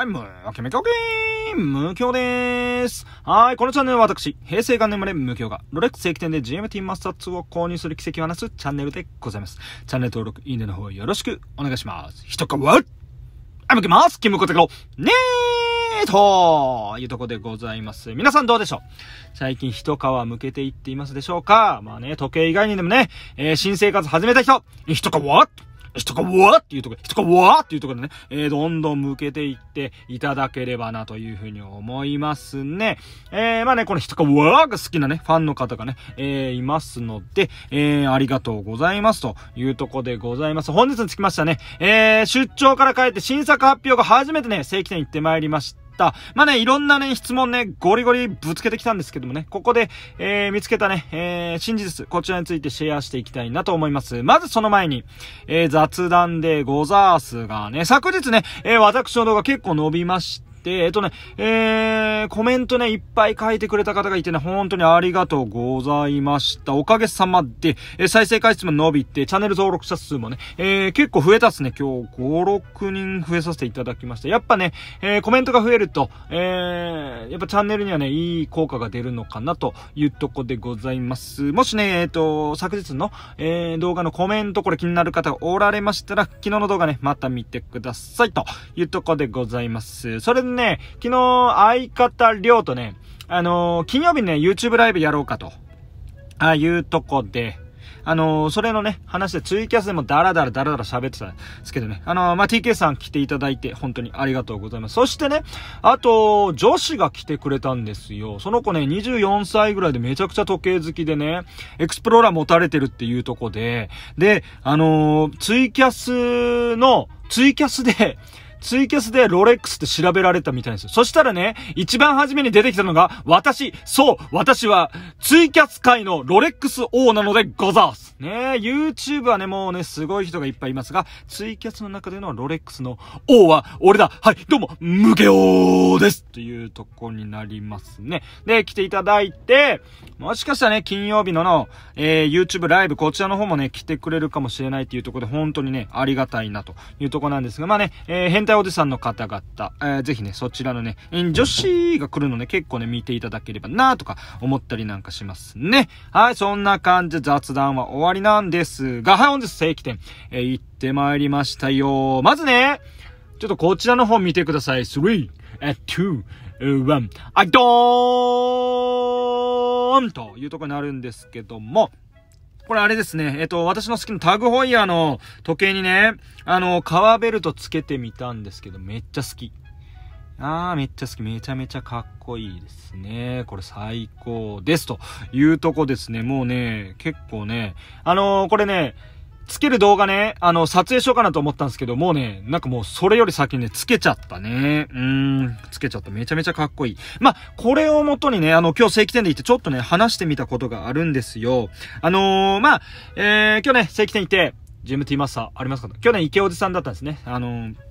はい、むきめきょきー無教でーす。はい、このチャンネルは私、平成元年生まれ無教が、ロレックス正規店で GMT マスター2を購入する奇跡を話すチャンネルでございます。チャンネル登録、いいねの方よろしくお願いします。ひとかわあ、向けますキムコテクロねーというとこでございます。皆さんどうでしょう？最近一皮向けていっていますでしょうか？まあね、時計以外にでもね、えー、新生活始めた人、一皮人がわーっていうところ、人がわーっていうとこでね、えー、どんどん向けていっていただければなというふうに思いますね。えー、まあね、この人がわーが好きなね、ファンの方がね、えー、いますので、えー、ありがとうございますというとこでございます。本日につきましてはね、えー、出張から帰って新作発表が初めてね、正規店行ってまいりました。。まあね、いろんなね、質問ね、ゴリゴリぶつけてきたんですけどもね、ここで、えー、見つけたね、えー、真実、こちらについてシェアしていきたいなと思います。まずその前に、えー、雑談でござーすがね、昨日ね、えー、私の動画結構伸びまして、えっとね、えー、コメントね、いっぱい書いてくれた方がいてね、本当にありがとうございました。おかげさまで、え、再生回数も伸びて、チャンネル登録者数もね、えー、結構増えたっすね。今日5、6人増えさせていただきました。やっぱね、えー、コメントが増えると、えー、やっぱチャンネルにはね、いい効果が出るのかなというとこでございます。もしね、えっ、ー、と、昨日の、えー、動画のコメントこれ気になる方がおられましたら、昨日の動画ね、また見てくださいというとこでございます。それでね、ね昨日、相方りょうとね、あのー、金曜日にね、YouTube ライブやろうかと、ああいうとこで、あのー、それのね、話でツイキャスでもダラダラダラダラ喋ってたんですけどね。あのー、まあ、TK さん来ていただいて、本当にありがとうございます。そしてね、あと、女子が来てくれたんですよ。その子ね、24歳ぐらいでめちゃくちゃ時計好きでね、エクスプローラー持たれてるっていうとこで、で、あのー、ツイキャスの、ツイキャスで、ツイキャスでロレックスって調べられたみたいですよ。そしたらね、一番初めに出てきたのが、私、そう、私は、ツイキャス界のロレックス王なのでござーす。ね YouTube はね、もうね、すごい人がいっぱいいますが、ツイキャスの中でのロレックスの王は、俺だはい、どうも、ムケオーですとこになりますね。で、来ていただいて、もしかしたらね、金曜日のの、えー、YouTube ライブ、こちらの方もね、来てくれるかもしれないっていうところで、本当にね、ありがたいなというとこなんですが、まあね、えー、変態おじさんの方々、えー、ぜひね、そちらのね、女子が来るのね、結構ね、見ていただければなとか思ったりなんかしますね。はい、そんな感じで雑談は終わりなんですが、はい、本日正規店、えー、行ってまいりましたよ。まずね、ちょっとこちらの方見てください。3、2、1、あ、ドーンというとこになるんですけども、これあれですね。えっと、私の好きなタグホイヤーの時計にね、あの、革ベルトつけてみたんですけど、めっちゃ好き。あー、めっちゃ好き。めちゃめちゃかっこいいですね。これ最高です。というとこですね。もうね、結構ね、あのー、これね、つける動画ね、あの、撮影しようかなと思ったんですけど、もうね、なんかもうそれより先にね、つけちゃったね。うーん、つけちゃった。めちゃめちゃかっこいい。ま、これをもとにね、あの、今日正規店で行ってちょっとね、話してみたことがあるんですよ。あのー、まあ、えー、今日ね、正規店行って、ジムティーマスターありますか去年池おじさんだったんですね。あのー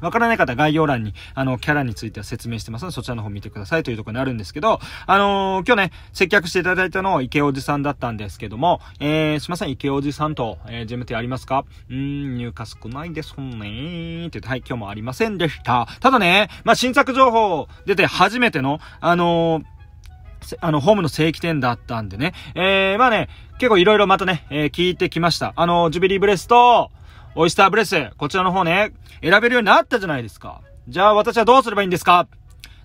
わからない方は概要欄に、あの、キャラについては説明してますので、そちらの方見てくださいというところになるんですけど、あのー、今日ね、接客していただいたのは池おじさんだったんですけども、えー、すいません、池おじさんと、えー、ジムテありますか？うーん、入荷少ないですもんねー。って言って、はい、今日もありませんでした。ただね、まあ、新作情報出て初めての、あのーあの、ホームの正規店だったんでね。えー、まあね、結構いろいろまたね、えー、聞いてきました。あの、ジュビリーブレスと、オイスターブレス、こちらの方ね、選べるようになったじゃないですか。じゃあ私はどうすればいいんですか？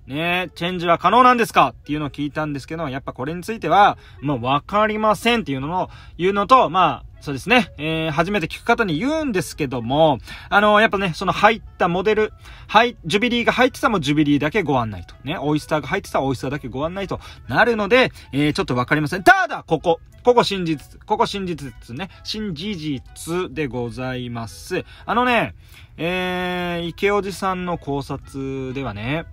ね、チェンジは可能なんですかっていうのを聞いたんですけど、やっぱこれについては、まあ、わかりませんっていうのの、言うのと、まあ、そうですね。えー、初めて聞く方に言うんですけども、あのー、やっぱね、その入ったモデル、はい、ジュビリーが入ってたもジュビリーだけご案内と。ね、オイスターが入ってたオイスターだけご案内となるので、えー、ちょっとわかりません。ただ、ここ、ここ真実、ここ真実ですね。真事実でございます。あのね、えー、池おじさんの考察ではね、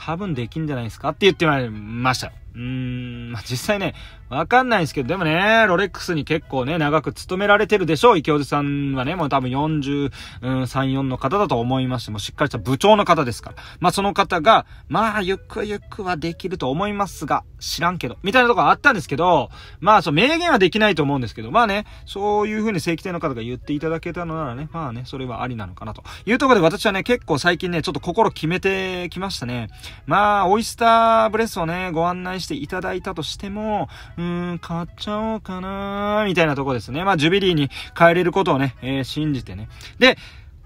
多分できんじゃないですかって言ってました。うーん、まあ、実際ね、わかんないですけど、でもね、ロレックスに結構ね、長く勤められてるでしょう、池尾さんはね、もう多分43、4の方だと思いまして、もうしっかりした部長の方ですから。まあ、その方が、まあ、ゆくゆくはできると思いますが、知らんけど、みたいなとこあったんですけど、まあ、そう、明言はできないと思うんですけど、まあね、そういう風に正規店の方が言っていただけたのならね、まあね、それはありなのかなというところで私はね、結構最近ね、ちょっと心決めてきましたね。まあ、オイスターブレスをね、ご案内していただいたとしても、うーん、買っちゃおうかなみたいなとこですね。まあ、ジュビリーに帰れることをね、えー、信じてね。で、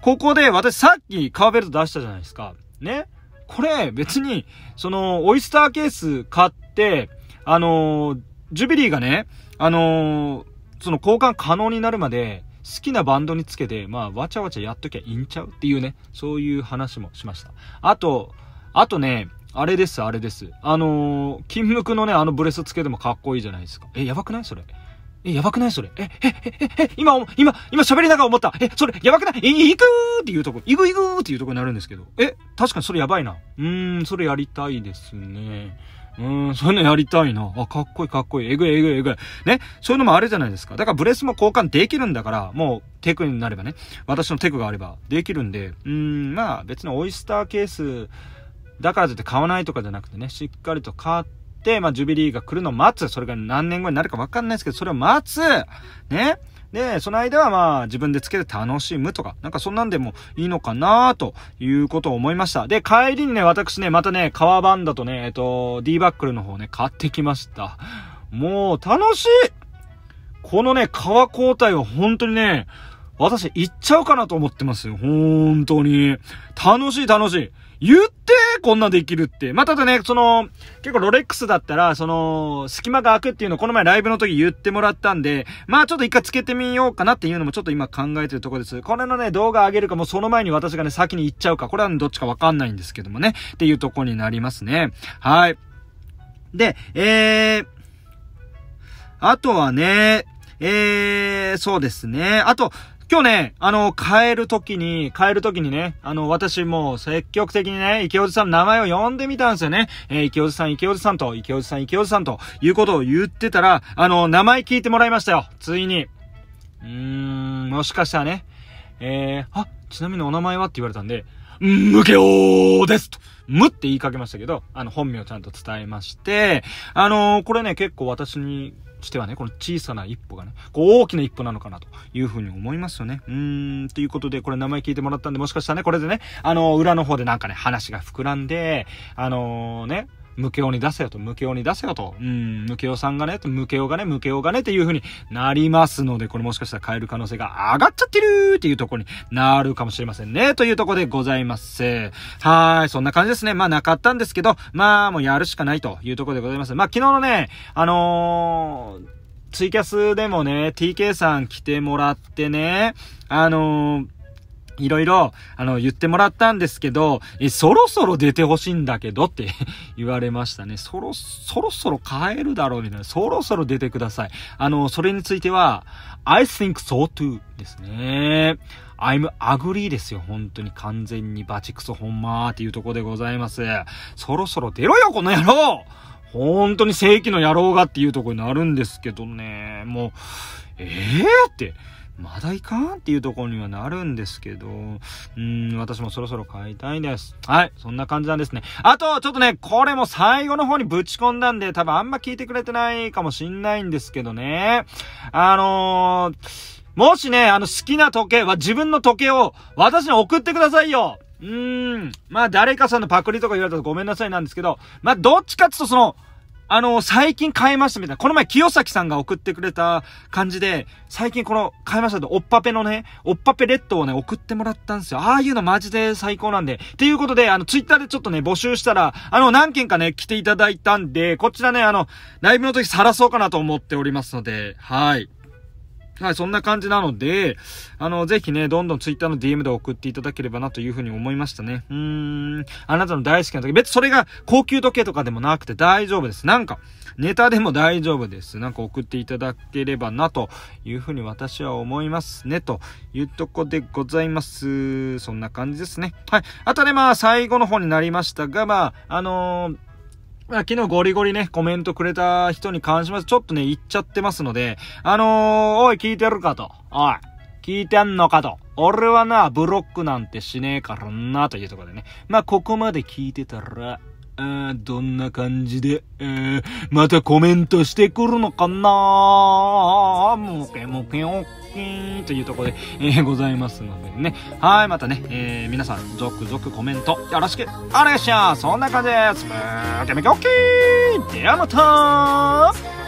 ここで私さっきカーベルト出したじゃないですか。ね？これ別に、その、オイスターケース買って、あのー、ジュビリーがね、あのー、その交換可能になるまで、好きなバンドにつけて、まあ、わちゃわちゃやっときゃいいんちゃうっていうね、そういう話もしました。あと、あとね、あれです、あれです。あのー、金ムクのね、あのブレスつけてもかっこいいじゃないですか。え、やばくない？それ。え、やばくない？それ。え、え、え、え、え、今、今、今喋りながら思った。え、それ、やばくない？え、行くーっていうとこ、行く行くーっていうとこになるんですけど。え、確かにそれやばいな。うーん、それやりたいですね。うーん、そういうのやりたいな。あ、かっこいいかっこいい。えぐいえぐいえぐい。ね。そういうのもあるじゃないですか。だからブレスも交換できるんだから、もうテクになればね。私のテクがあればできるんで、うーん、まあ別にオイスターケース、だからといって買わないとかじゃなくてね、しっかりと買って、まあ、ジュビリーが来るのを待つ。それが何年後になるかわかんないですけど、それを待つねで、その間はまあ自分でつけて楽しむとか、なんかそんなんでもいいのかなということを思いました。で、帰りにね、私ね、またね、革バンダとね、えっと、D バックルの方ね、買ってきました。もう楽しいこのね、革交代は本当にね、私行っちゃうかなと思ってますよ。本当に。楽しい楽しい。言ってこんなできるって。まあ、ただね、その、結構ロレックスだったら、その、隙間が空くっていうのをこの前ライブの時言ってもらったんで、まあちょっと一回つけてみようかなっていうのもちょっと今考えてるとこです。これのね、動画上げるかもその前に私がね、先に行っちゃうか、これは、どっちかわかんないんですけどもね、っていうとこになりますね。はい。で、えー、あとはね、えー、そうですね。あと、今日ね、あの、帰るときに、帰るときにね、あの、私も積極的にね、池尾さんの名前を呼んでみたんですよね。えー、池尾さん、池尾さんと、池尾さん、池尾さんと、いうことを言ってたら、あの、名前聞いてもらいましたよ。ついに。うーん、もしかしたらね、えー、あ、ちなみにお名前はって言われたんで、むけおーですと。むって言いかけましたけど、あの、本名をちゃんと伝えまして、あのー、これね、結構私にしてはね、この小さな一歩がね、こう大きな一歩なのかなというふうに思いますよね。うーん、ということで、これ名前聞いてもらったんで、もしかしたらね、これでね、あの、裏の方でなんかね、話が膨らんで、あのー、ね、ムケオに出せよと、ムケオに出せよと、うん、ムケオさんがね、ムケオがね、ムケオがね、っていう風になりますので、これもしかしたら変える可能性が上がっちゃってるっていうところになるかもしれませんね、というところでございます。はい、そんな感じですね。まあなかったんですけど、まあもうやるしかないというところでございます。まあ昨日のね、あのー、ツイキャスでもね、TK さん来てもらってね、あのーいろいろ、あの、言ってもらったんですけど、え、そろそろ出てほしいんだけどって 言われましたね。そろ、そろそろ変えるだろうみたいな。そろそろ出てください。あの、それについては、I think so too ですね。I'm agree ですよ。本当に完全にバチクソほんまーっていうとこでございます。そろそろ出ろよ、この野郎本当に正規の野郎がっていうとこになるんですけどね。もう、ええー、って。まだいかんっていうところにはなるんですけど、うーん、私もそろそろ買いたいです。はい、そんな感じなんですね。あと、ちょっとね、これも最後の方にぶち込んだんで、多分あんま聞いてくれてないかもしんないんですけどね。あのー、もしね、あの好きな時計は自分の時計を私に送ってくださいようーん。まあ誰かさんのパクリとか言われたらごめんなさいなんですけど、まあどっちかっていうとその、あの、最近買いましたみたいな。この前、清崎さんが送ってくれた感じで、最近この、買いましたと、おっぱぺのね、おっぱぺレッドをね、送ってもらったんですよ。ああいうのマジで最高なんで。っていうことで、あの、ツイッターでちょっとね、募集したら、あの、何件かね、来ていただいたんで、こちらね、あの、ライブの時晒そうかなと思っておりますので、はい。はい、そんな感じなので、あの、ぜひね、どんどん Twitter の DM で送っていただければなというふうに思いましたね。うーん、あなたの大好きな時、別にそれが高級時計とかでもなくて大丈夫です。なんか、ネタでも大丈夫です。なんか送っていただければなというふうに私は思いますね。というとこでございます。そんな感じですね。はい。あとね、まあ、最後の方になりましたが、まあ、あのーまあ、昨日ゴリゴリね、コメントくれた人に関します、ちょっとね、言っちゃってますので、あのー、おい、聞いてるかと。おい、聞いてんのかと。俺はな、ブロックなんてしねえからな、というところでね。まあ、ここまで聞いてたら、あどんな感じで、えー、またコメントしてくるのかな？もけもけおっきーというところで、えー、ございますのでね。はい、またね、えー、皆さん、続々コメントよろしくお願いします。そんな感じです。むけむけおっきーではまた